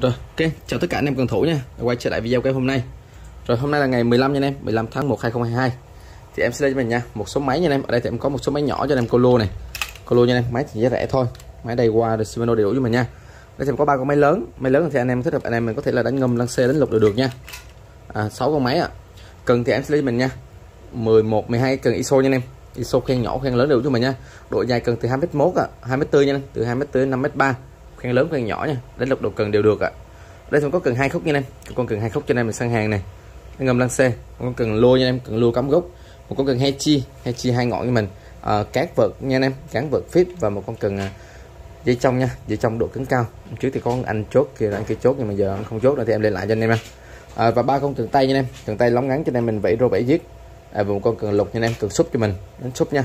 Rồi, ok, chào tất cả anh em cần thủ nha. Quay trở lại video của em hôm nay. Rồi hôm nay là ngày 15 nha anh em, 15 tháng 1 2022. Thì em sẽ lên cho mình nha, một số máy nha anh em. Ở đây thì em có một số máy nhỏ cho anh em Colo này. Colo nha anh em, máy chỉ giá rẻ thôi. Máy đầy qua rồi Shimano đầy đủ cho mình nha. Đây thì em có ba con máy lớn, máy lớn thì anh em thích hợp anh em mình có thể là đánh ngâm, lăn xe, đánh lục đều được nha. À 6 con máy ạ. À. Cần thì em sẽ lên cho mình nha. 11 12 cần ISO nha anh em. ISO khen nhỏ, khen lớn đều cho mình nha. Độ dài cần từ 2m1 à, 2m4 nha anh, em, từ 2m tới 5m3 khoen lớn khoen nhỏ nha. Đánh lục độ cần đều được ạ. Đây còn có cần hai khúc nha em. Con cần hai khúc cho nên mình sang hàng này. Ngầm lăng xe con cần lô nha em cần lô cắm gốc. Một con cần hai chi hai chi hai ngọn như mình. À, cát vợt nha em cán vợt phít và một con cần à, dây trong nha dây trong độ cứng cao. Trước thì con anh chốt kia anh kia chốt nhưng mà giờ anh không chốt nữa thì em lên lại cho anh em nha. À, và ba con cần tay nha em. Cần tay lóng ngắn cho nên mình vẫy rô vẫy giết. À, và một con cần lục nha em cần xúc cho mình. Đánh xúc nha.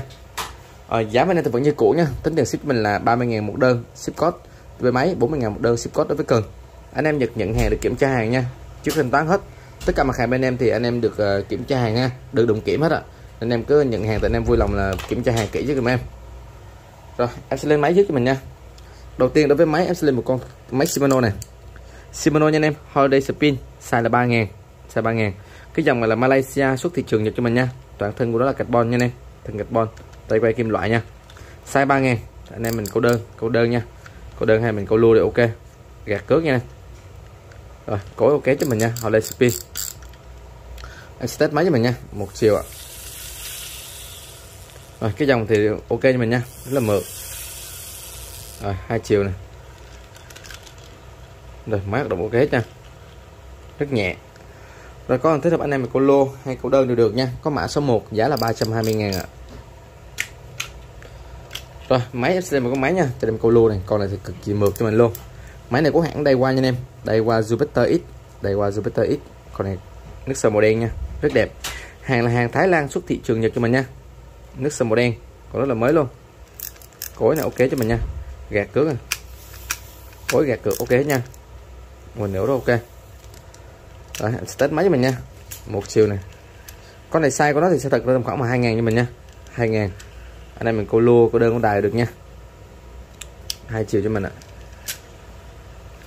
À, giá bên này thì vẫn như cũ nha. Tính tiền ship mình là 30.000 một đơn ship code về máy 40 ngàn một đơn ship code đối với cần. Anh em nhật nhận hàng được kiểm tra hàng nha. Trước thanh toán hết tất cả mặt hàng bên em thì anh em được uh, kiểm tra hàng nha. Được đụng kiểm hết ạ. Anh em cứ nhận hàng thì anh em vui lòng là kiểm tra hàng kỹ cho em. Rồi em sẽ lên máy trước cho mình nha. Đầu tiên đối với máy em sẽ lên một con máy Shimano này. Shimano nha anh em Holiday Spin size là 3 ngàn size 3 ngàn cái dòng này là Malaysia xuất thị trường Nhật cho mình nha. Toàn thân của nó là carbon nha anh em thân carbon tay quay kim loại nha. Size 3 ngàn anh em mình câu đơn câu đơn nha có đơn hay mình câu lua thì ok. Gạt cước nha. Rồi cối ok cho mình nha. Họ lên spin. Anh test máy cho mình nha. Một chiều ạ. Rồi, cái dòng thì ok cho mình nha. Rất là mượt. Rồi, hai chiều này rồi, máy hoạt động ok nha. Rất nhẹ. Rồi, có thích hợp anh em mình câu lô hay câu đơn đều được nha. Có mã số 1 giá là 320 ngàn ạ rồi máy em sẽ một con máy nha, cho em câu lô này, con này thì cực kỳ mượt cho mình luôn. Máy này của hãng đây qua nha anh em đây qua Jupiter X đây qua Jupiter X. Con này nước sơn màu đen nha, rất đẹp. Hàng là hàng Thái Lan xuất thị trường Nhật cho mình nha, nước sơn màu đen, còn rất là mới luôn. Cối này ok cho mình nha, gạt cước này cối gạt cược ok nha nguồn nữa đó ok. Rồi test máy cho mình nha, một chiều này. Con này size của nó thì sẽ thật ra tầm khoảng mà hai ngàn cho mình nha, hai ngàn anh em mình câu lua có đơn có đài được nha. Hai chiều cho mình ạ.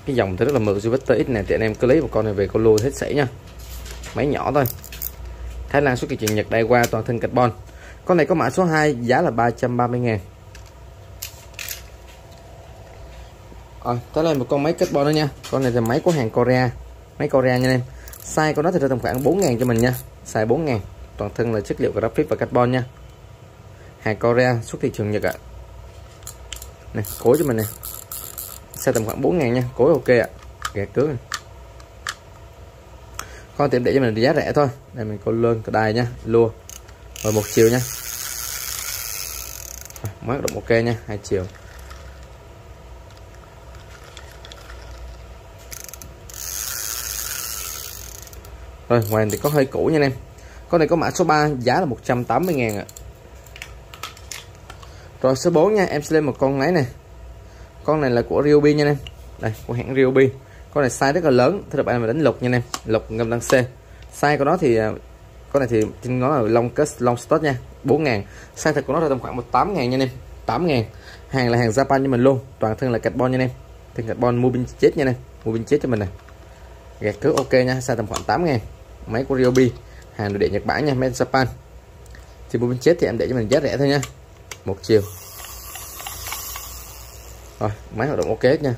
Cái dòng thì rất là mượt Jupiter X này thì anh em cứ lấy một con này về câu lua hết sảy nha. Máy nhỏ thôi. Thái Lan xuất kỳ chuyện Nhật đây qua toàn thân carbon. Con này có mã số 2 giá là 330 ngàn. À, tới đây một con máy carbon đó nha. Con này là máy của hàng Korea. Máy Korea nha em. Size của nó thì tầm khoảng 4 ngàn cho mình nha. Size 4 ngàn. Toàn thân là chất liệu graphic và carbon nha hàng Korea xuất thị trường Nhật ạ. Này cối cho mình nè xe tầm khoảng 4 ngàn nha cối ok ạ. Gạt cước này. con tiệm để cho mình giá rẻ thôi. Đây, mình có lên cái đài nha, lua. Rồi một chiều nha. À, mới động ok nha, hai chiều. Rồi, ngoài thì có hơi cũ nha anh em. Con này có mã số 3 giá là 180 ngàn ạ. à rồi, số 4 nha, em sẽ lên một con máy này. Con này là của Ryobi nha em. Đây, của hãng Ryobi. Con này size rất là lớn thưa các bạn mà đánh lục nha em. Lục ngâm đăng C. Size của nó thì à, con này thì trên nó là long cut long stop nha 4 ngàn. Size thật của nó là tầm khoảng 18 ngàn nha em 8 ngàn. Hàng là hàng Japan cho mình luôn, toàn thân là carbon nha em. Thân carbon mua pin chết nha em, mua pin chết cho mình này. Gạt thước ok nha, size tầm khoảng 8 ngàn. Máy của Ryobi, hàng nội địa Nhật Bản nha, made Japan. Thì mua pin chết thì em để cho mình giá rẻ thôi nha một chiều. Rồi máy hoạt động ok nha.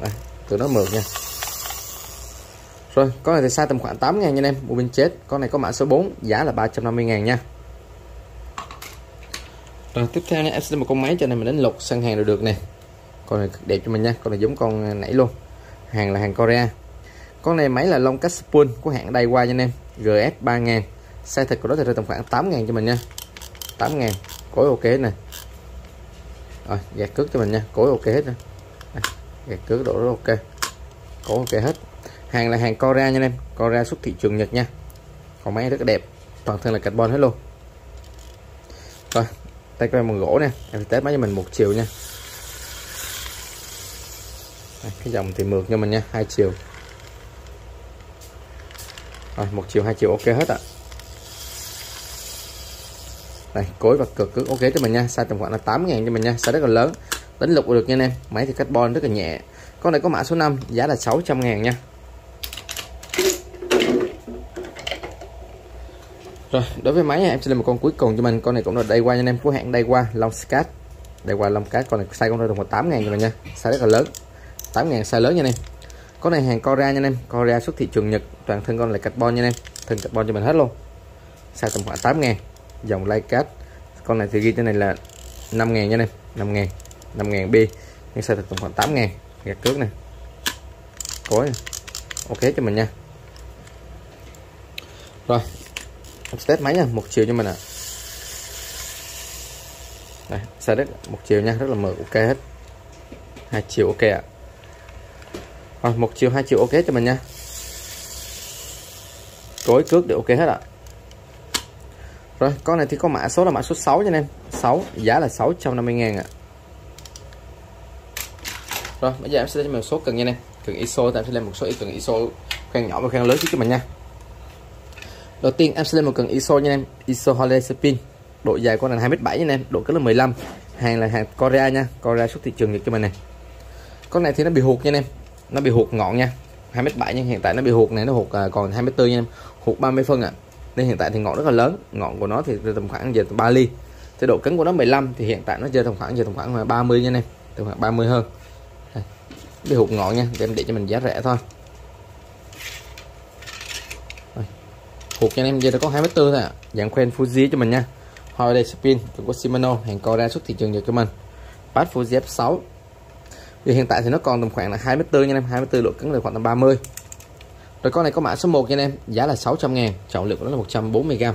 Đây tụi nó mượt nha. Rồi con này thì sai tầm khoảng 8 ngàn nha em. Bộ pin chết. Con này có mã số 4 giá là 350 ngàn nha. Rồi tiếp theo này, em sẽ một con máy cho nên mình đánh lục sang hàng được được nè. Con này đẹp cho mình nha. Con này giống con nãy luôn. Hàng là hàng Korea con này máy là lông cắt spool của hãng Daiwa nha anh em. GS 3000 size thịt của nó thì rơi tầm khoảng 8 ngàn cho mình nha. 8 ngàn. Cối ok nè. Rồi, gạt cước cho mình nha. Cối ok hết nè. Gạt cước độ rất ok. Cối ok hết. Hàng là hàng cora nha anh em. Cora xuất thị trường Nhật nha. Còn máy rất là đẹp. Toàn thân là carbon hết luôn. Rồi tay quay bằng gỗ nè. Em test máy cho mình một chiều nha. Cái dòng thì mượt cho mình nha. Hai chiều rồi, một chiều, hai chiều, ok hết ạ. Này cối và cực cứ ok cho mình nha. Size tầm khoảng là 8 ngàn cho mình nha. Size rất là lớn. Đánh lục được nha anh em. Máy thì carbon rất là nhẹ. Con này có mã số 5 giá là 600 ngàn nha. Rồi, đối với máy em sẽ lên một con cuối cùng cho mình. Con này cũng là đây qua nha anh em. Của hãng đây qua long scat đây qua long cát con này size con này đồng 8 ngàn cho mình nha. Size rất là lớn. 8 ngàn size lớn nha anh em con này hàng Korea nha anh em. Korea xuất thị trường Nhật. Toàn thân con là carbon nha anh em. Thân carbon cho mình hết luôn. Sao tầm khoảng 8 ngàn. Dòng Leicat con này thì ghi trên này là 5 ngàn nha anh em. 5 ngàn. 5 ngàn B. Nhưng size tầm khoảng 8 ngàn. Gạt cước này cối này. ok cho mình nha. Rồi. Test máy nha. Một chiều cho mình ạ. À. đây xe đất một chiều nha. Rất là mượt ok hết. Hai chiều, ok ạ. à rồi một chiều hai chiều ok cho mình nha. Cối cước đều ok hết ạ. Rồi, con này thì có mã số là mã số 6 cho anh em. 6 giá là 650 ngàn ạ. Rồi, bây giờ em sẽ lên một số cần nha anh em. Cần ISO thì em sẽ lên một số cần ISO, khoang nhỏ và khoang lớn trước cho mình nha. Đầu tiên em sẽ lên một cần ISO nha anh em. ISO Holiday Spin. Độ dài con này 2m7 nha anh em. Độ cỡ là 15 hàng là hàng Korea nha. Korea xuất thị trường Nhật cho mình này. Con này thì nó bị hụt nha anh em nó bị hụt ngọn nha. 2m7 nhưng hiện tại nó bị hụt này nó hụt à, còn 24 nha em. Hụt 30 phân ạ. À. nên hiện tại thì ngọn rất là lớn. Ngọn của nó thì tầm khoảng giờ 3 ly. Thì độ cứng của nó 15 thì hiện tại nó chơi tầm khoảng giờ tầm khoảng 30 nha em. Tầm khoảng 30 hơn. Đây. bị hụt ngọn nha. Để em để cho mình giá rẻ thôi. Hụt cho anh em giờ nó có 2 mét tư thôi ạ. À. dạng quen Fuji cho mình nha. Holiday Spin của Shimano hàng Korea xuất thị trường Nhật cho mình. Bass Fuji F6 thì hiện tại thì nó còn tầm khoảng là 2 mét tư nha em 2 mét độ cứng là khoảng tầm 30 rồi con này có mã số 1 nha anh em, giá là 600 ngàn, trọng lượng của nó là 140 gram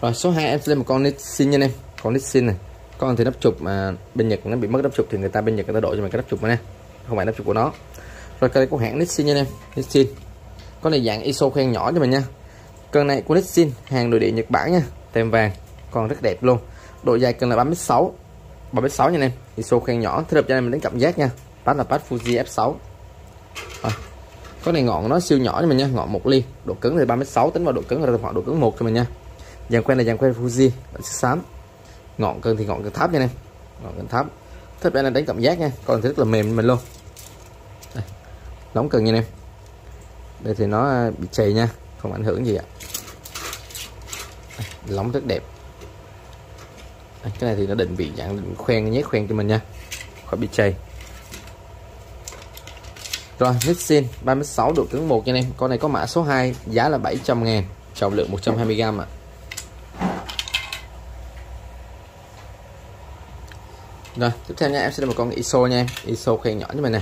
rồi, số 2 em sẽ lên một con Nixin nha anh em, con Nixin này. Con thì nắp chụp mà bên Nhật nó bị mất nắp chụp thì người ta bên Nhật người ta đổi cho mình cái nắp chụp này không phải nắp chụp của nó. Rồi cây của hãng Nixin nha em Nixin con này dạng ISO khoen nhỏ cho mình nha. Cân này của Nixin hàng nội địa Nhật Bản nha, tem vàng còn rất đẹp luôn. Độ dài cần là 36 3m6 nha em. ISO khen nhỏ thích hợp cho em mình đánh cảm giác nha. Bắt là bắt Fuji F6 à. con này ngọn nó siêu nhỏ cho mình nha, ngọn một ly. Độ cứng thì 3m6 tính vào độ cứng là khoảng độ cứng một cho mình nha. Dàn quen là dàn quen Fuji xám. Ngọn cân thì ngọn cân tháp nha em. Ngọn cân tháp. Thích em đánh cảm giác nha còn thì rất là mềm mình luôn. Nóng cần nha em. Đây thì nó à, bị chày nha, không ảnh hưởng gì ạ. Lóng rất đẹp cái này thì nó định vị dạng định khoen nhét khoen cho mình nha. Khỏi bị chày. Rồi Nixin 36 độ cứng 1 nha anh em. Con này có mã số 2 giá là 700 ngàn. Trọng lượng 120g ạ. À. rồi tiếp theo nha em sẽ là một con ISO nha em. ISO khoen nhỏ cho mình nè.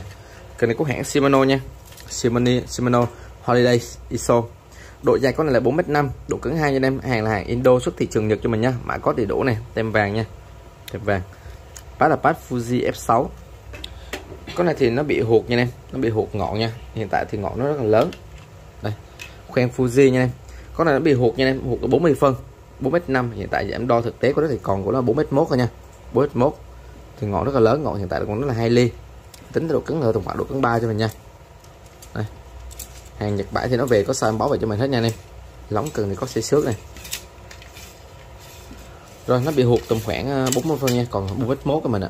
cái này của hãng Shimano nha. Shimano, Shimano Holiday ISO độ dài con này là 4m5 độ cứng 2 anh em, hàng là hàng Indo xuất thị trường Nhật cho mình nha. Mã có đầy đủ này tem vàng nha. Tem vàng. Pass là pass Fuji F6 con này thì nó bị hụt nha em, nó bị hụt ngọn nha. Hiện tại thì ngọn nó rất là lớn. Đây, khoen Fuji nha em. Con này nó bị hụt nha em, hụt 40 phân 4m5 hiện tại em đo thực tế của nó thì còn của nó 4m1 thôi nha. 4m1 thì ngọn rất là lớn, ngọn hiện tại của nó là 2 ly. Tính độ cứng là tầm khoảng độ cứng 3 cho mình nha hàng Nhật Bản thì nó về có sao em báo về cho mình hết nha anh em. Lóng cần thì có xe xước này. Rồi, nó bị hụt tầm khoảng ờ, 40 phân nha, còn 4 mốt của mình ạ.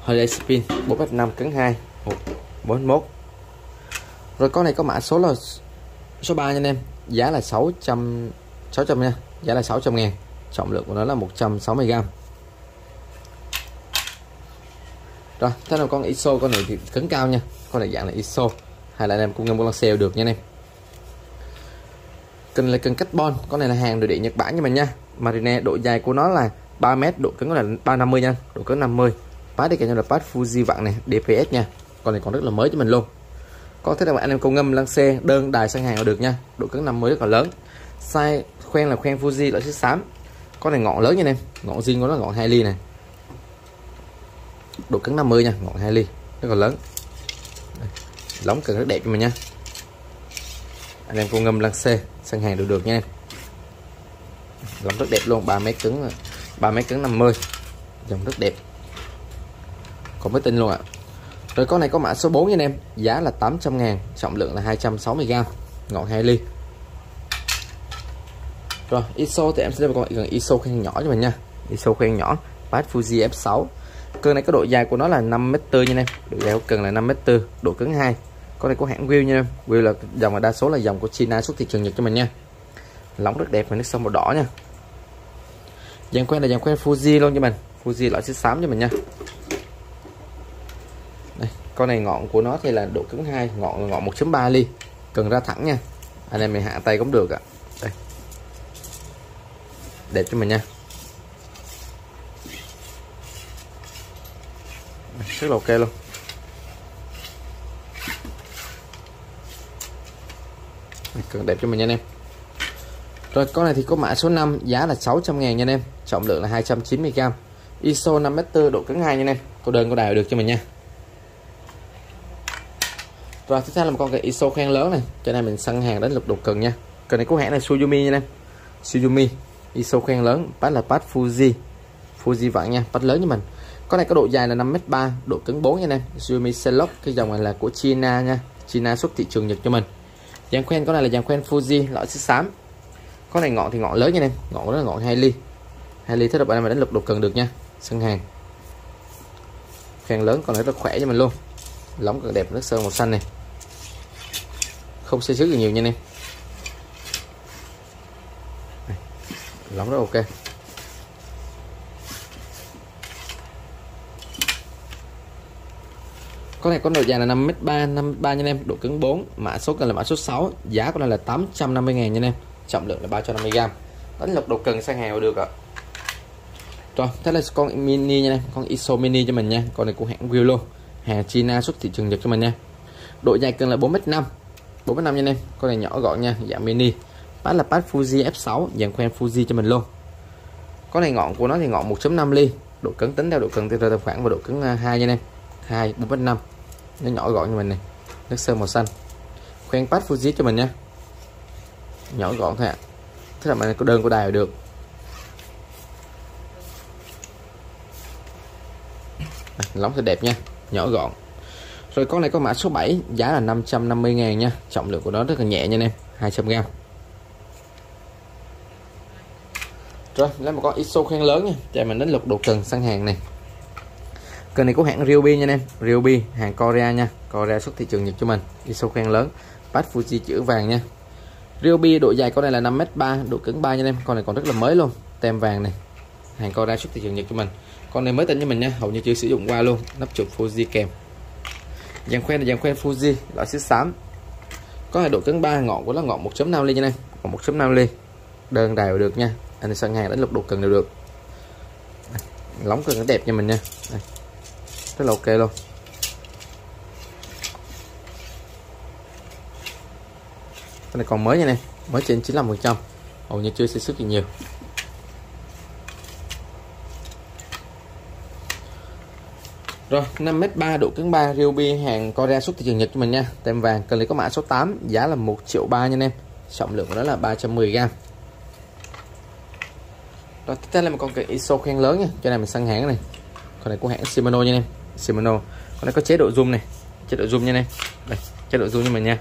Holiday Spin 4m5 cấn 2 hụt 4 mốt. Rồi, con này có mã số là số 3 nha anh em, giá là 600 600 nha, giá là 600 ngàn, trọng lượng của nó là 160 gram. Rồi, thế nào con ISO, con này thì cấn cao nha, con này dạng là ISO hay là anh em cũng ngâm con sale được nha anh em. Cần là cần carbon con này là hàng nội địa Nhật Bản cho mình nha. Marine độ dài của nó là 3 mét, độ cứng là 350 nha độ cứng 50 phát đi kèm theo là phát Fuji vặn này DPS nha. Con này còn rất là mới cho mình luôn. Có thể là anh em công ngâm lăng xe đơn, đài sang hàng được nha. Độ cứng 50 rất là lớn. Size khoen là khoen Fuji loại xích xám. Con này ngọn lớn nha anh em. Ngọn riêng của nó là ngọn 2 ly này. Độ cứng 50 nha, ngọn 2 ly. Rất là lớn lóng cần rất đẹp cho mình nha. Anh em cô ngâm lăng xe sân hàng được được nha em. Lóng rất đẹp luôn 3 mét cứng 3 mét cứng 50 dòng rất đẹp. Còn mới tin luôn ạ. À. rồi con này có mã số 4 nha anh em, giá là 800 ngàn, trọng lượng là 260g ngọn 2 ly. Rồi, ISO thì em sẽ một con gần ISO khoen nhỏ cho mình nha. ISO khoen nhỏ Bass Fuji F6 cân này có độ dài của nó là 5 m4 nha em. Độ dài của cần là 5 m4 độ cứng 2 con này có hãng Will nha. Will là dòng mà đa số là dòng của China xuất thị trường Nhật cho mình nha. Lóng rất đẹp và nước sông màu đỏ nha. Dàn quen là dàn quen Fuji luôn cho mình Fuji loại xích xám cho mình nha. Đây, con này ngọn của nó thì là độ cứng 2 ngọn là ngọn 1.3 ly. Cần ra thẳng nha. Anh em mình hạ tay cũng được ạ. Đây. Đẹp cho mình nha. Rất là ok luôn. Cực đẹp cho mình nha anh em. Rồi, con này thì có mã số 5 giá là 600 ngàn nha anh em. Trọng lượng là 290g ISO 5m4 độ cứng 2 nha anh em. Cô đơn, cô đài được cho mình nha. Rồi, tiếp theo là một con cái ISO khoen lớn này. Cho nên mình săn hàng đến lục đục cần nha. Cần này của hãng là Suzumi nha anh em. Suzumi ISO khoen lớn, bắt là bắt Fuji. Fuji vặn nha bắt lớn cho mình. Con này có độ dài là 5m3 độ cứng 4 nha anh em. Suzumi Celox cái dòng này là của China nha. China xuất thị trường Nhật cho mình dàn khoen con này là dàn khoen Fuji, loại xích xám. Con này ngọn thì ngọn lớn nha em ngọn rất là ngọn 2 ly. 2 ly thích hợp bạn mà đánh lục đục cần được nha, sân hàng. Khoen lớn còn này rất khỏe cho mình luôn. Lóng cực đẹp, nước sơn màu xanh này. Không xây xước gì nhiều nha em lóng rất ok. Con này có độ dài là 5m3 5m3 nha em, độ cứng 4 mã số cần là mã số 6 giá của nó là 850 ngàn nha em, trọng lượng là 350g đánh lọc độ cần sang hàng được ạ. Rồi, thế là con mini nha em, con ISO mini cho mình nha, con này của hãng Wheel luôn hàng China xuất thị trường Nhật cho mình nha. Độ dài cần là 4m5 4m5 nha em, con này nhỏ gọn nha, dạng mini bát là bát Fuji F6 dạng khoen Fuji cho mình luôn. Con này ngọn của nó thì ngọn 1.5 ly, độ cứng, tính theo độ cứng theo tài khoản và độ cứng à, 2 nha em. 2 4.5 nó nhỏ gọn như mình này. Nước sơn màu xanh. Khoen bát Fuji cho mình nha nhỏ gọn thôi ạ. À. thế là mình có đơn của đài được. Lóng sẽ đẹp nha. Nhỏ gọn. Rồi con này có mã số 7 giá là 550 ngàn nha. Trọng lượng của nó rất là nhẹ nha anh em. 200g rồi, lấy một con ISO khen lớn nha. Chạy mình đến lục đồ cần sang hàng này cần này có hãng Ryobi nha anh em. Ryobi hàng Korea nha. Korea xuất thị trường Nhật cho mình. ISO khen lớn. Bass Fuji chữ vàng nha. Ryobi độ dài con này là 5m3 độ cứng 3 nha anh em. Con này còn rất là mới luôn. Tem vàng này. Hàng Korea xuất thị trường Nhật cho mình. Con này mới tên cho mình nha. Hầu như chưa sử dụng qua luôn. Nắp chụp Fuji kèm. Dàn khoen là dàn khoen Fuji, loại xích xám. Có hai độ cứng 3 ngọn của nó ngọn 1.5 ly nha anh em. Còn 1.5 ly. Đơn đều được nha. Anh sang hàng đánh lục độ cần đều được. Lóng cần nó đẹp cho mình nha. Đây rất là ok luôn. Cái này còn mới nha nè. Mới trên 95 phần trăm. Hầu như chưa xây sức gì nhiều. Rồi 5m3 độ cứng 3 Ryobi hàng Korea xuất thị trường Nhật cho mình nha. Tem vàng, cần lý có mã số 8 Giá là 1 triệu 3 nha anh em. Trọng lượng của nó là 310g Rồi, tiếp theo là một con kẹt ISO khen lớn nha. Cho này mình săn hãng này. Con này của hãng Shimano nha anh em. Shimano Con này có chế độ zoom này. Chế độ zoom nha này, em Đây chế độ zoom cho mình nha.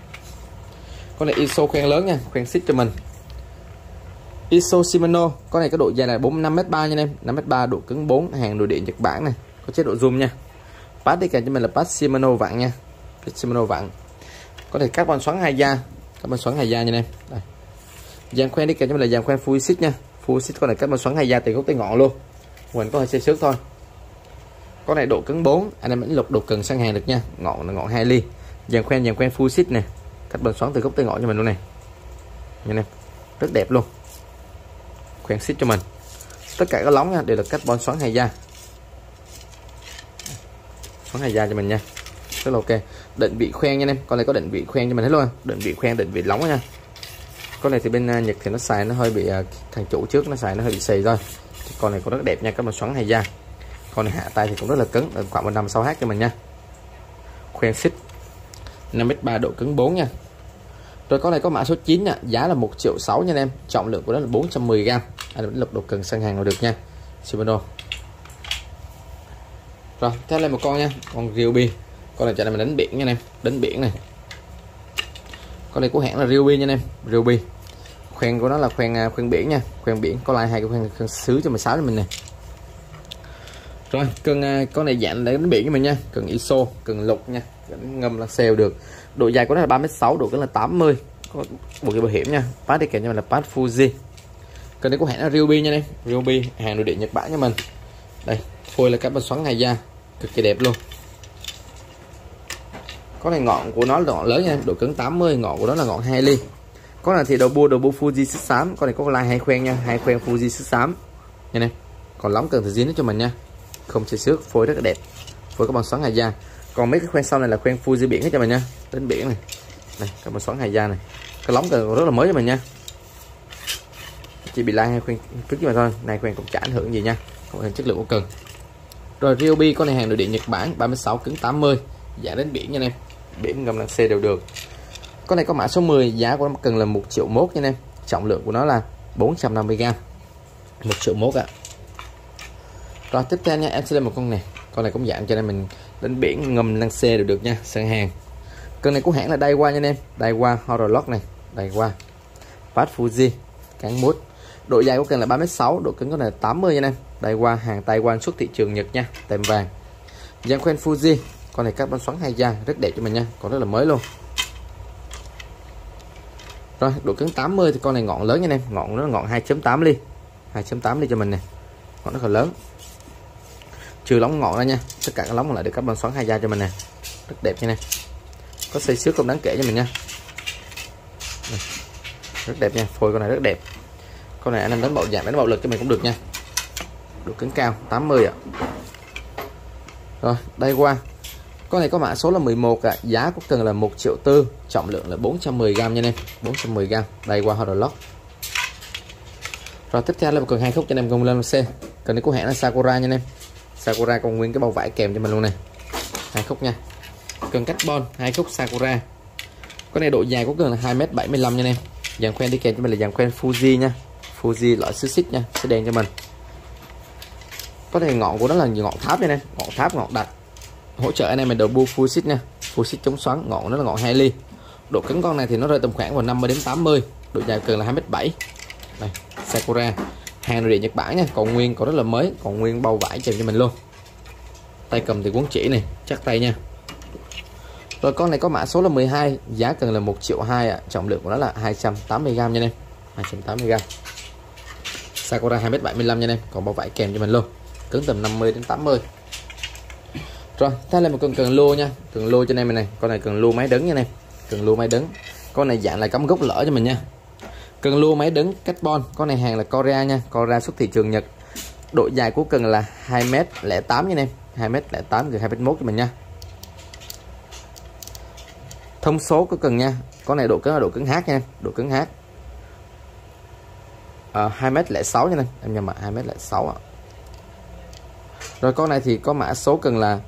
Con này ISO khoen lớn nha khoen xích cho mình. ISO Shimano con này có độ dài là 45m3 nha em. 5m3 độ cứng 4 hàng nội địa Nhật Bản này. Có chế độ zoom nha. Pass đi kèm cho mình là pass Shimano vặn nha. Shimano vặn. Có thể carbon xoắn hai da. Carbon xoắn hai da nha em. Đây. Dàn khoen đi kèm cho mình là dàn khoen full xích nha. Full xích con này carbon xoắn hai da từ gốc tới ngọn luôn. Mình có hơi xe xước thôi con này độ cứng 4 anh em vẫn lục độ cần sang hàng được nha. Ngọn là ngọn 2 ly. Dàn khoen dàn khoen full ship nè. Cách bần xoắn từ gốc tới ngọn cho mình luôn này. Nhìn em. Rất đẹp luôn. Khoen ship cho mình. Tất cả các lóng nha, đều là cách bon xoắn hay da. Xoắn hay da cho mình nha. Rất là ok. Định vị khoen nha em. Con này có định vị khoen cho mình hết luôn. Định vị khoen, định vị lóng nha. Con này thì bên à, Nhật thì nó xài nó hơi bị à, thằng chủ trước nó xài nó hơi bị xì thôi. Con này cũng rất đẹp nha các bạn xoắn hay da con này hạ tay thì cũng rất là cứng. Khoảng một năm sau hát cho mình nha. Khoen xích 5m3 độ cứng 4 nha. Rồi con này có mã số 9 nha giá là 1 triệu 6 nha anh em. Trọng lượng của nó là 410g anh em lục độ cần sang hàng là được nha. Shimano rồi theo lên một con nha con Ryobi. Con này chạy này mình đánh biển nha anh em đánh biển này. Con này của hãng là Ryobi nha anh em Ryobi. Khoen của nó là khoen à, khoen biển nha. Khoen biển có lại hai cái khoen, khoen sứ cho 16 cho mình nè rồi cần à, con này dạng để đánh biển cho mình nha. Cần iso cần lục nha. Cần ngâm là xèo được. Độ dài của nó là 36 độ cứng là 80 có bộ bảo hiểm nha. Pass đi, kèm cho mình là pass Fuji. Cần đấy có hãng là Ryobi nha em Ryobi, hàng nội địa Nhật Bản cho mình. Đây, phôi là carbon xoắn hai da cực kỳ đẹp luôn. Có này ngọn của nó là ngọn lớn nha. Độ cứng 80 ngọn của nó là ngọn 2 ly. Có này thì đầu bua đầu bua Fuji sức xám. Con này có like hai khoen nha. Hai khoen Fuji sức xám. Nha này. Còn lóng cần thời gian cho mình nha không chảy xước, phôi rất là đẹp. Phôi có bằng xoắn hài da. Còn mấy cái khoen sau này là khoen Fuji biển hết cho mình nha. Đến biển này. Này có bằng xoắn hài da này. Cái lóng còn rất là mới cho mình nha. Chỉ bị lai hay khoen trước mà thôi. Này khoen cũng chả ảnh hưởng gì nha. Không ảnh chất lượng của cần. Rồi, Ryobi, con này hàng nội địa Nhật Bản 36 cứng 80 giá đến biển nha em. Biển ngầm lăng xe đều được. Con này có mã số 10 giá của nó cần là 1 triệu mốt nha em. Trọng lượng của nó là 450g 1 triệu mốt ạ. à rồi, tiếp theo nha, em sẽ lên một con này. Con này cũng giảm cho nên mình đến biển ngầm lăng xe được được nha sang hàng. Con này của hãng là Daiwa nha anh em. Daiwa Horolock này, Daiwa. Fast Fuji, cán mút. Độ dài của cần là 36 độ cứng con này là 80 nha anh em. Daiwa, hàng Taiwan xuất thị trường Nhật nha, tem vàng. Dàn khoen Fuji, con này carbon xoắn hai da, rất đẹp cho mình nha, còn rất là mới luôn. Rồi, độ cứng 80 thì con này ngọn lớn nha anh em, ngọn nó ngọn 2.8 ly 2.8 ly cho mình nè. Ngọn rất là lớn trừ lóng ngọn ra nha. Tất cả các lóng còn lại được carbon xoắn hai da cho mình nè. Rất đẹp nha này có xây xước không đáng kể cho mình nha. Rất đẹp nha. Phôi con này rất đẹp. Con này anh em đánh bạo giảm, đánh bạo lực cho mình cũng được nha. Độ cứng cao 80 ạ. Rồi, đây qua. Con này có mã số là 11 ạ. À. giá cũng cần là 1 triệu tư, trọng lượng là 410g nha em 410g đây qua hodor lock. Rồi, tiếp theo là một cần hai khúc cho anh em cùng lên xe. Cần này của hãng là Sakura nha em Sakura còn nguyên cái bao vải kèm cho mình luôn này. Hai khúc nha. Cần carbon hai khúc Sakura. Cái này độ dài của cần là 2m75 nha em. Dàn khoen đi kèm cho mình là dàn khoen Fuji nha. Fuji loại xích xích nha, sẽ đen cho mình. Có thể ngọn của nó là ngọn tháp đây nè ngọn tháp, ngọn đặt hỗ trợ anh em mình đầu bu full xích nha. Full xích chống xoắn, ngọn nó là ngọn 2 ly. Độ cứng con này thì nó rơi tầm khoảng vào 50 đến 80 độ dài cần là 2m7 này Sakura hàng nội địa Nhật Bản nha. Còn nguyên, còn rất là mới. Còn nguyên bao vải kèm cho mình luôn. Tay cầm thì cuốn chỉ này, chắc tay nha. Rồi con này có mã số là 12 giá cần là 1 triệu 2 ạ. À. trọng lượng của nó là 280g nha em. 280g Sakura 2m75 nha em. Còn bao vải kèm cho mình luôn. Cứng tầm 50 đến 80 rồi thay là một con cần lô nha. Cần lô cho anh em này con này cần lô máy đứng nha anh em. Cần lô máy đứng con này dạng là cắm gốc lỡ cho mình nha cần lô máy đứng carbon. Con này hàng là Korea nha. Korea xuất thị trường Nhật. Độ dài của cần là 2m08 nha anh em. 2m08 gần 2m1 cho mình nha. Thông số của cần nha. Con này độ cứng là độ cứng H nha độ cứng H à, 2m06 nha anh em. À, nhầm mà 2m06 ạ. Rồi con này thì có mã số cần là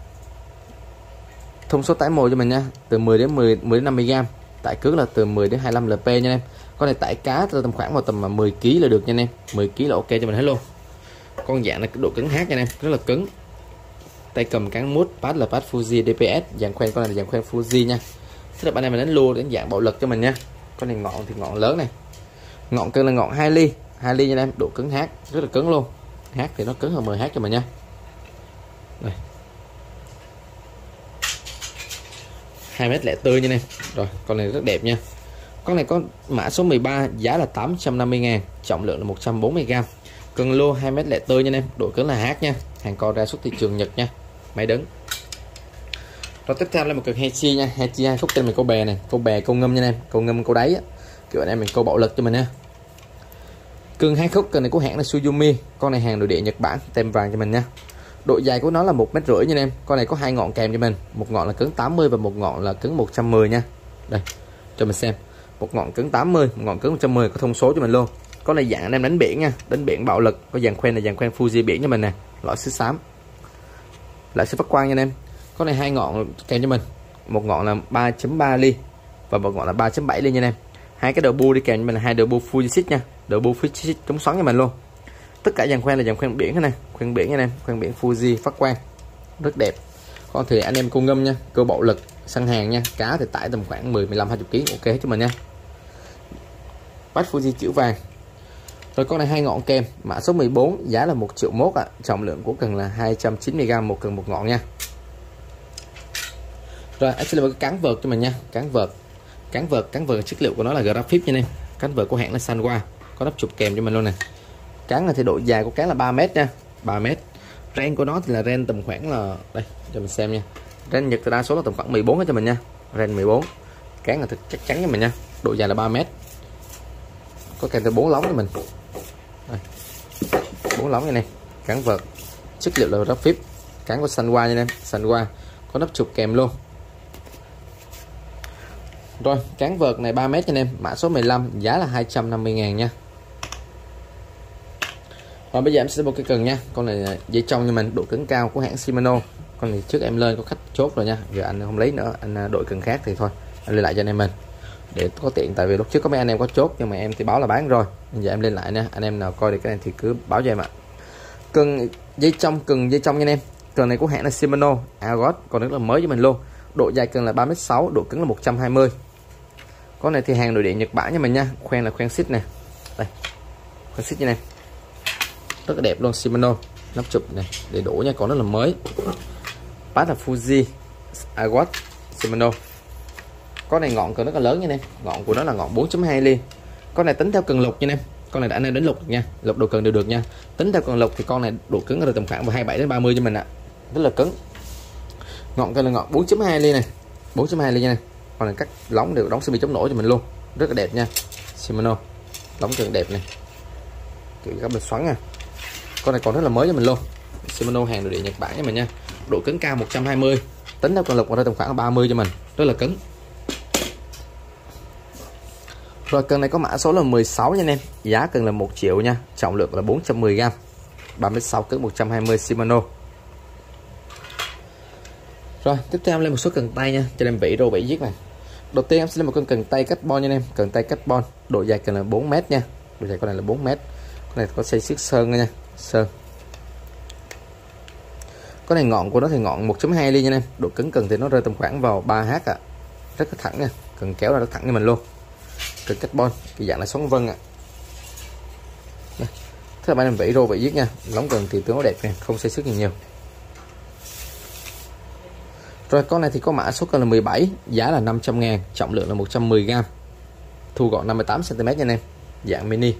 thông số tải mồi cho mình nha. Từ 10 đến 10 10 đến 50 g tải cước là từ 10 đến 25 lp nha em. Con này tải cá tầm khoảng vào tầm à, 10 kg là được nha em. 10 kg là ok cho mình hết luôn. Con dạng là độ cứng hát nha em, rất là cứng. Tay cầm cán mút, pad là pad Fuji DPS dạng khoen, con này là dạng khoen Fuji nha. Thế là bạn em mình đánh lua đến dạng bạo lực cho mình nha. Con này ngọn thì ngọn lớn này. Ngọn cân là ngọn 2 ly. 2 ly nha em, độ cứng hát, rất là cứng luôn. Hát thì nó cứng hơn 10 hát cho mình nha. Đây. 2 mét lẻ tươi nha em rồi, con này rất đẹp nha. Con này có mã số 13 giá là 850 ngàn, trọng lượng là 140 gram cần lô 2 mét lẻ tươi nha em độ cứng là hát nha. Hàng co ra xuất thị trường Nhật nha. Máy đứng rồi, tiếp theo là một cực Hechi nha. Hechi hai khúc trên mình câu bè này câu bè câu ngâm nha em câu ngâm câu đáy á. kiểu anh em mình câu bạo lực cho mình nha cưng hai khúc cần này của hãng là Suzumi con này hàng nội địa Nhật Bản, tem vàng cho mình nha độ dài của nó là một mét rưỡi nha em. Con này có hai ngọn kèm cho mình. Một ngọn là cứng 80 và một ngọn là cứng 110 nha. Đây, cho mình xem. Một ngọn cứng 80 một ngọn cứng 110 có thông số cho mình luôn. Con này dạng anh em đánh biển nha, đánh biển bạo lực. Có dàn khoen là dàn khoen Fuji biển cho mình nè. Loại xứ xám. Lại sẽ phát quang nha anh em. Con này hai ngọn kèm cho mình. Một ngọn là 3.3 ly và một ngọn là 3.7 ly nha anh em. Hai cái đầu bu đi kèm cho mình là hai đầu bu Fuji nha. Đầu bu Fuji chống xoắn cho mình luôn tất cả dàn khoen là dàn khoen biển thế này khoen biển anh em. Khoen biển Fuji, phát quang. Rất đẹp. Con thì anh em cô ngâm nha. Cơ bạo lực, săn hàng nha. Cá thì tải tầm khoảng 10 15 20 kg ok cho mình nha. Bát Fuji chữ vàng. Rồi con này hai ngọn kèm. Mã số 14 giá là 1 triệu mốt ạ. Trọng lượng của cần là 290g một cần một ngọn nha. Rồi, anh sẽ làm cái cán vợt cho mình nha. Cán vợt. Cán vợt cán vợt chất liệu của nó là graphite nha anh em. Cán vợt của hãng là Sanwa. Có nắp chụp kèm cho mình luôn nè cán này thì độ dài của cán là 3 mét nha. 3 mét. Ren của nó thì là ren tầm khoảng là, đây, cho mình xem nha. Ren nhật thì đa số là tầm khoảng 14 cho mình nha. Ren 14 cán là thật chắc chắn cho mình nha. Độ dài là 3 mét. Có kèm theo bốn lóng cho mình. Đây. bốn lóng này này. Cán vợt. Chất liệu là graphite cán của qua nha em. Xanh qua có nắp chụp kèm luôn. Rồi, cán vợt này 3 mét cho anh em. Mã số 15 giá là 250 ngàn nha và bây giờ em sẽ một cái cần nha. Con này dây trong cho mình, độ cứng cao của hãng Shimano. Con này trước em lên có khách chốt rồi nha. Giờ anh không lấy nữa, anh à, đổi cần khác thì thôi. Anh lên lại cho anh em mình. Để có tiện, tại vì lúc trước có mấy anh em có chốt, nhưng mà em thì báo là bán rồi. Giờ em lên lại nha. Anh em nào coi được cái này thì cứ báo cho em ạ. Cần, dây trong, cần dây trong nha anh em. Cần này của hãng là Shimano, Argos, còn rất là mới cho mình luôn. Độ dài cần là 36 độ cứng là 120 con này thì hàng nội địa Nhật Bản cho mình nha. Khoen là khoen xích này đây, khoen xích như này rất là đẹp luôn, Shimano. Nắp chụp này để đổ nha, còn rất là mới. Bát là Fuji Aguas Shimano. Con này ngọn cần rất là lớn nha em. Ngọn của nó là ngọn 4.2 ly con này tính theo cần lục nha em. Con này đã nên đến lục nha, lục độ cần đều được nha. Tính theo cần lục thì con này độ cứng ở tầm khoảng 27 đến 30 cho mình ạ. Rất là cứng. Ngọn cần là ngọn 4.2 ly này. 4.2 ly nha này con này cắt lóng đều đóng semi chống nổi cho mình luôn. Rất là đẹp nha, Shimano. Lóng cần đẹp này. Kiểu các bên xoắn nha con này còn rất là mới cho mình luôn. Shimano hàng nội địa Nhật Bản cho mình nha. Độ cứng cao 120 tính theo con lục ở tầm khoảng 30 cho mình. Rất là cứng. Rồi, cần này có mã số là 16 nha anh em. Giá cần là 1 triệu nha. Trọng lượng là 410g 36 cỡ 120 Shimano rồi, tiếp theo em lên một số cần tay nha. Cho em vỉ đồ vỉ giết này. Đầu tiên em sẽ lên một con cần tay carbon nha anh em. Cần tay carbon, độ dài cần là 4 mét nha. Độ dài con này là 4 mét. Con này có xây xước sơn nha sơn. Con này ngọn của nó thì ngọn 1.2 ly nha em. Độ cứng cần thì nó rơi tầm khoảng vào 3h ạ. À. rất là thẳng nha. Cần kéo ra rất thẳng cho mình luôn. Cần carbon, cái dạng là sóng vân ạ. À. thứ ba em vẫy rô vẫy giết nha. Lóng cần thì tướng nó đẹp nha không xây sức gì nhiều. Rồi, con này thì có mã số cần là 17 giá là 500 ngàn, trọng lượng là 110g thu gọn 58cm nha anh em. Dạng mini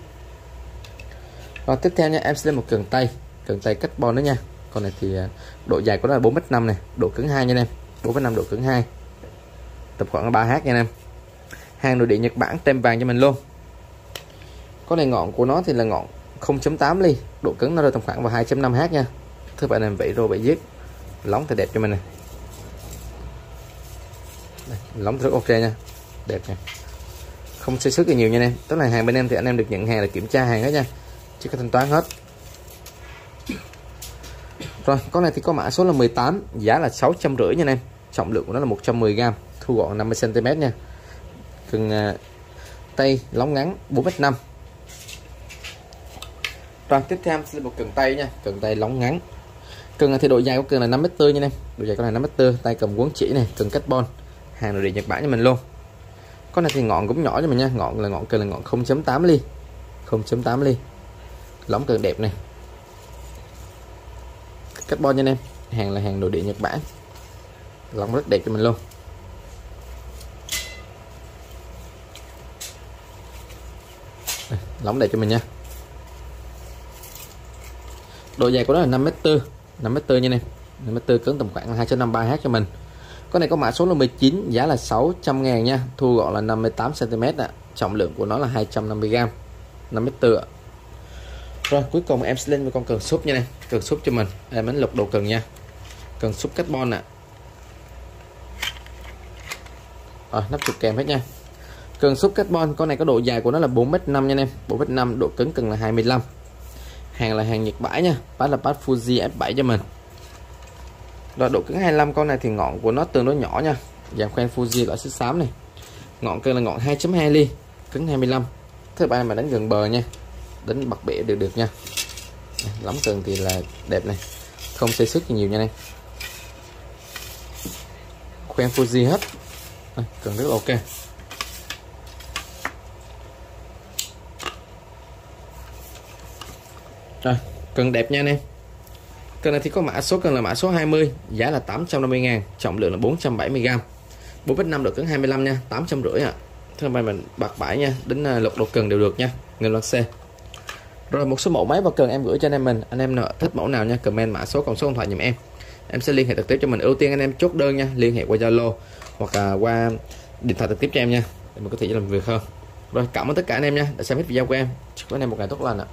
và tiếp theo nha em sẽ lên một cần tay. Cần tay carbon đó nha. Con này thì à, độ dài của nó là 4m5 này độ cứng 2 nha em. 4m5 độ cứng 2 tập khoảng 3h nha em. Hàng nội địa Nhật Bản tem vàng cho mình luôn. Con này ngọn của nó thì là ngọn 0.8 ly. Độ cứng nó rơi tầm khoảng vào 2.5h nha. Thứ bạn làm vậy rồi bị giết lóng thì đẹp cho mình này. Đây, lóng rất ok nha. Đẹp nha. Không xây sức gì nhiều nha anh em. Tức là hàng bên em thì anh em được nhận hàng là kiểm tra hàng hết nha chưa có thanh toán hết. Rồi con này thì có mã số là 18 giá là 650 nha anh em. Trọng lượng của nó là 110g thu gọn 50cm nha. Cần uh, à, tay lóng ngắn 4m5 rồi tiếp theo sẽ một cần tay nha cần tay lóng ngắn. Cần à, thì độ dài của cần là 5m4 nha anh em. Độ dài con này 5m4 tay cầm cuốn chỉ này cần carbon. Hàng nội địa Nhật Bản cho mình luôn. Con này thì ngọn cũng nhỏ cho mình nha ngọn là ngọn cần là ngọn 0.8 ly. 0.8 ly lóng cần đẹp này. Carbon nha anh em. Hàng là hàng nội địa Nhật Bản. Lóng rất đẹp cho mình luôn. Đây, đẹp cho mình nha. Độ dài của nó là 5m4 5m4 nha anh em. 5m4 cứng tầm khoảng 253h cho mình. Con này có mã số là 19 giá là 600 ngàn nha. Thu gọn là 58 cm ạ. À. trọng lượng của nó là 250g 5m4 ạ. à rồi, cuối cùng em sẽ lên với con cần súp nha này cần súp cho mình. Em đánh lục đồ cần nha. Cần súp carbon ạ. Rồi, nắp chụp kèm hết nha. Cần súp carbon, con này có độ dài của nó là 4m5 nha em. 4m5 độ cứng cần là 25 hàng là hàng Nhật bãi nha. Bát là bát Fuji F7 cho mình. Rồi, độ cứng 25 con này thì ngọn của nó tương đối nhỏ nha. Dàn khoen Fuji loại xích xám này. Ngọn cơ là ngọn 2.2 ly, cứng 25 thứ ba mà đánh gần bờ nha đến bật bể đều được nha. Lắm cần thì là đẹp này. Không xây sức nhiều nha anh em. Quen Fuji hết. À, cần rất ok. Rồi cần đẹp nha anh em. Cần này thì có mã số cần là mã số 20 giá là 850 ngàn trọng lượng là 470 gram 4,5 độ cứng 25 nha 850 ạ. À. thứ hai mình bạc bãi nha đến à, lục độ cần đều được nha ngân loan xe rồi, một số mẫu máy và cần em gửi cho anh em mình. Anh em nào thích mẫu nào nha, comment mã số cộng số, điện thoại giùm em. Em sẽ liên hệ trực tiếp cho mình. Ưu tiên anh em chốt đơn nha, liên hệ qua zalo hoặc là qua điện thoại trực tiếp cho em nha, để mình có thể làm việc hơn. Rồi, cảm ơn tất cả anh em nha, đã xem hết video của em. Chúc anh em một ngày tốt lành ạ.